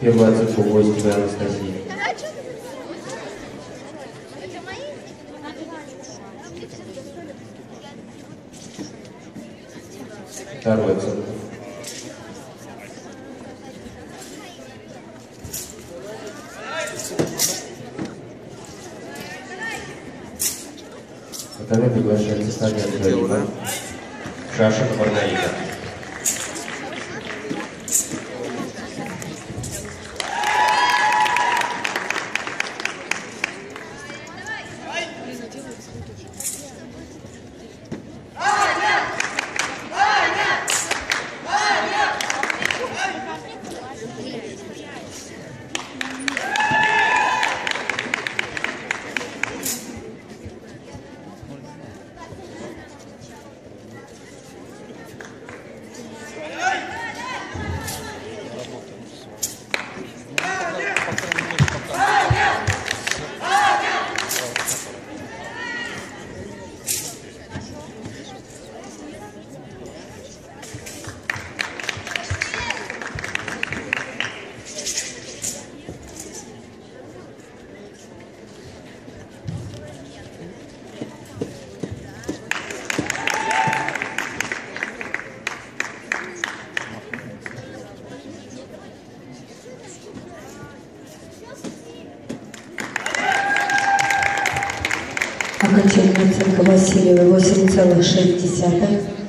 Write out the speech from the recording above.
Первая оценка у Гостевой Анастасии. Вторая оценка. Второй приглашается Саня Андреева. Шашин Окончательная оценка Васильева 8,6.